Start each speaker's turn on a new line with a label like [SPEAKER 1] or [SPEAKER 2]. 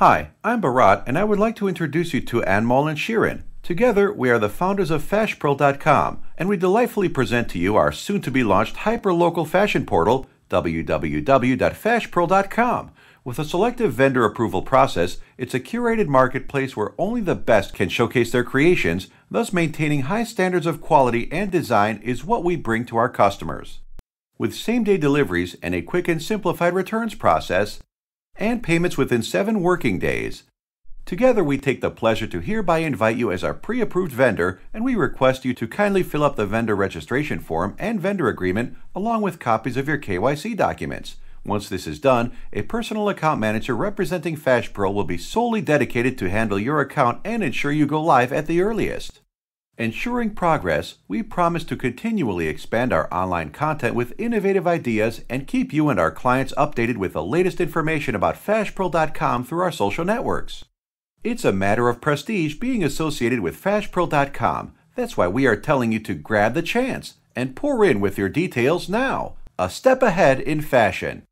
[SPEAKER 1] Hi, I'm Bharat, and I would like to introduce you to Anmol and Shirin. Together, we are the founders of Fashpril.com, and we delightfully present to you our soon to be launched hyper-local fashion portal, www.fashpril.com. With a selective vendor approval process, it's a curated marketplace where only the best can showcase their creations, thus maintaining high standards of quality and design is what we bring to our customers. With same-day deliveries and a quick and simplified returns process, and payments within seven working days, Together, we take the pleasure to hereby invite you as our pre approved vendor, and we request you to kindly fill up the vendor registration form and vendor agreement along with copies of your KYC documents. Once this is done, a personal account manager representing Fashpril will be solely dedicated to handle your account and ensure you go live at the earliest. Ensuring progress, we promise to continually expand our online content with innovative ideas and keep you and our clients updated with the latest information about Fashpril.com through our social networks. It's a matter of prestige being associated with Fashpril.com. That's why we are telling you to grab the chance and pour in with your details now. A step ahead in fashion.